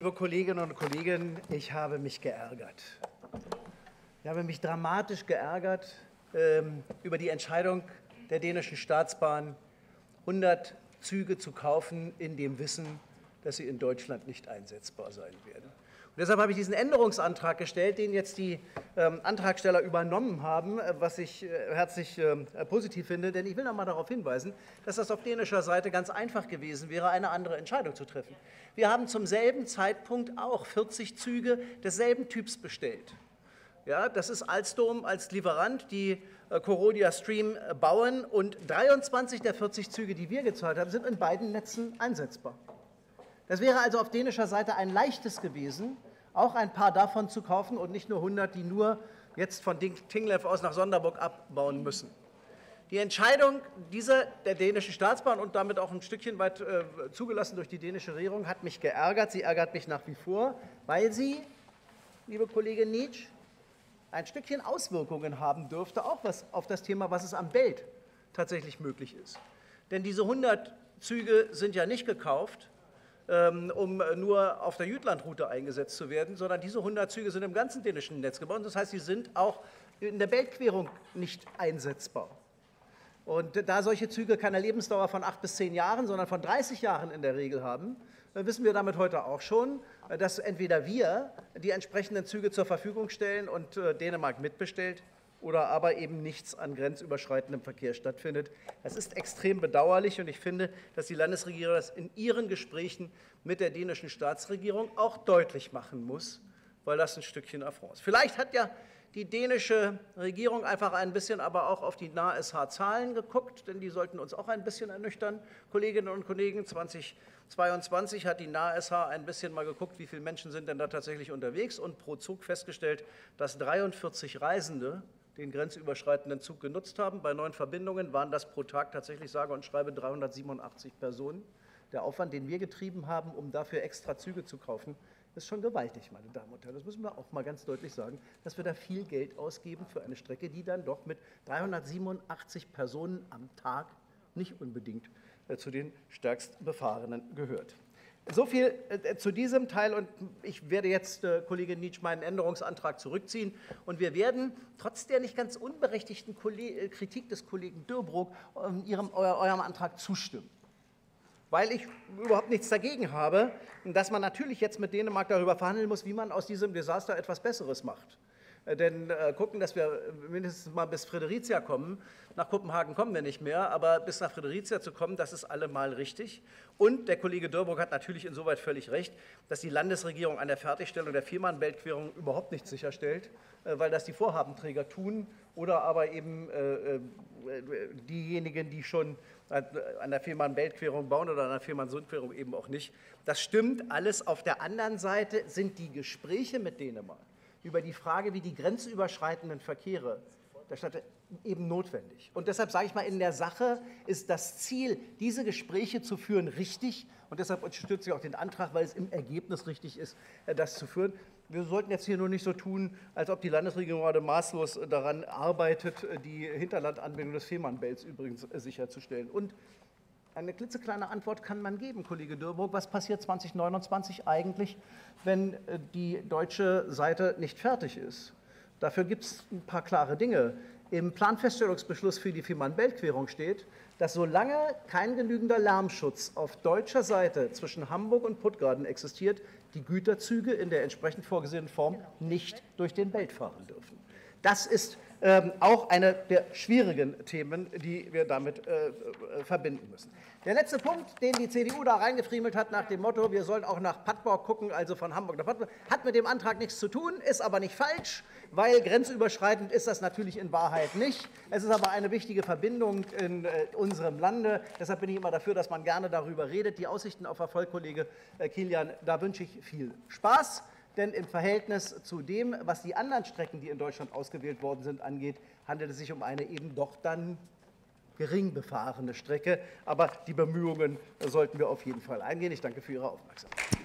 Liebe Kolleginnen und Kollegen, ich habe mich geärgert. Ich habe mich dramatisch geärgert ähm, über die Entscheidung der dänischen Staatsbahn, 100 Züge zu kaufen, in dem Wissen, dass sie in Deutschland nicht einsetzbar sein werden. Und deshalb habe ich diesen Änderungsantrag gestellt, den jetzt die Antragsteller übernommen haben, äh, was ich äh, herzlich äh, positiv finde. Denn ich will noch mal darauf hinweisen, dass das auf dänischer Seite ganz einfach gewesen wäre, eine andere Entscheidung zu treffen. Wir haben zum selben Zeitpunkt auch 40 Züge desselben Typs bestellt. Ja, das ist Alstom als Lieferant, die äh, Corodia Stream bauen. Und 23 der 40 Züge, die wir gezahlt haben, sind in beiden Netzen einsetzbar. Das wäre also auf dänischer Seite ein leichtes gewesen, auch ein paar davon zu kaufen und nicht nur 100, die nur jetzt von Tinglev aus nach Sonderburg abbauen müssen. Die Entscheidung dieser der dänischen Staatsbahn und damit auch ein Stückchen weit äh, zugelassen durch die dänische Regierung hat mich geärgert. Sie ärgert mich nach wie vor, weil sie, liebe Kollegin Nietzsche, ein Stückchen Auswirkungen haben dürfte, auch was, auf das Thema, was es am Belt tatsächlich möglich ist. Denn diese 100 Züge sind ja nicht gekauft, um nur auf der Jütlandroute eingesetzt zu werden, sondern diese 100 Züge sind im ganzen dänischen Netz gebaut. Das heißt, sie sind auch in der Beltquerung nicht einsetzbar. Und da solche Züge keine Lebensdauer von acht bis zehn Jahren, sondern von 30 Jahren in der Regel haben, äh, wissen wir damit heute auch schon, äh, dass entweder wir die entsprechenden Züge zur Verfügung stellen und äh, Dänemark mitbestellt oder aber eben nichts an grenzüberschreitendem Verkehr stattfindet. Das ist extrem bedauerlich und ich finde, dass die Landesregierung das in ihren Gesprächen mit der dänischen Staatsregierung auch deutlich machen muss, weil das ein Stückchen Affront ist. Vielleicht hat ja die dänische Regierung einfach ein bisschen aber auch auf die NASH-Zahlen geguckt, denn die sollten uns auch ein bisschen ernüchtern. Kolleginnen und Kollegen, 2022 hat die NASH ein bisschen mal geguckt, wie viele Menschen sind denn da tatsächlich unterwegs und pro Zug festgestellt, dass 43 Reisende den grenzüberschreitenden Zug genutzt haben. Bei neuen Verbindungen waren das pro Tag tatsächlich sage und schreibe 387 Personen. Der Aufwand, den wir getrieben haben, um dafür extra Züge zu kaufen, ist schon gewaltig, meine Damen und Herren. Das müssen wir auch mal ganz deutlich sagen, dass wir da viel Geld ausgeben für eine Strecke, die dann doch mit 387 Personen am Tag nicht unbedingt äh, zu den stärkst befahrenen gehört. So viel äh, zu diesem Teil und ich werde jetzt, äh, Kollegin Nietzsche, meinen Änderungsantrag zurückziehen und wir werden trotz der nicht ganz unberechtigten äh, Kritik des Kollegen Dürrbrock ähm, ihrem, eurem Antrag zustimmen. Weil ich überhaupt nichts dagegen habe, dass man natürlich jetzt mit Dänemark darüber verhandeln muss, wie man aus diesem Desaster etwas Besseres macht. Äh, denn äh, gucken, dass wir mindestens mal bis Fredericia kommen. Nach Kopenhagen kommen wir nicht mehr, aber bis nach Fredericia zu kommen, das ist allemal richtig. Und der Kollege Dörburg hat natürlich insoweit völlig recht, dass die Landesregierung an der Fertigstellung der Viermann-Beltquerung überhaupt nichts sicherstellt, äh, weil das die Vorhabenträger tun oder aber eben diejenigen, die schon an der Fehmarn-Beltquerung bauen oder an der Fehmarn-Sundquerung eben auch nicht. Das stimmt alles. Auf der anderen Seite sind die Gespräche mit Dänemark über die Frage, wie die grenzüberschreitenden Verkehre das ist eben notwendig. Und deshalb sage ich mal, in der Sache ist das Ziel, diese Gespräche zu führen, richtig. Und deshalb unterstütze ich auch den Antrag, weil es im Ergebnis richtig ist, äh, das zu führen. Wir sollten jetzt hier nur nicht so tun, als ob die Landesregierung gerade maßlos daran arbeitet, äh, die Hinterlandanbindung des Fehmarnbelts übrigens äh, sicherzustellen. Und eine klitzekleine Antwort kann man geben, Kollege Dürburg. Was passiert 2029 eigentlich, wenn äh, die deutsche Seite nicht fertig ist? Dafür gibt es ein paar klare Dinge. Im Planfeststellungsbeschluss für die Fehmarn-Belt-Querung steht, dass solange kein genügender Lärmschutz auf deutscher Seite zwischen Hamburg und Puttgarden existiert, die Güterzüge in der entsprechend vorgesehenen Form nicht durch den Belt fahren dürfen. Das ist ähm, auch eine der schwierigen Themen, die wir damit äh, äh, verbinden müssen. Der letzte Punkt, den die CDU da reingefriemelt hat, nach dem Motto, wir sollen auch nach Pattborg gucken, also von Hamburg nach Pattborg, hat mit dem Antrag nichts zu tun, ist aber nicht falsch, weil grenzüberschreitend ist das natürlich in Wahrheit nicht. Es ist aber eine wichtige Verbindung in äh, unserem Lande. Deshalb bin ich immer dafür, dass man gerne darüber redet. Die Aussichten auf Erfolg, Kollege äh, Kilian, da wünsche ich viel Spaß denn im Verhältnis zu dem, was die anderen Strecken, die in Deutschland ausgewählt worden sind, angeht, handelt es sich um eine eben doch dann gering befahrene Strecke. Aber die Bemühungen sollten wir auf jeden Fall eingehen. Ich danke für Ihre Aufmerksamkeit.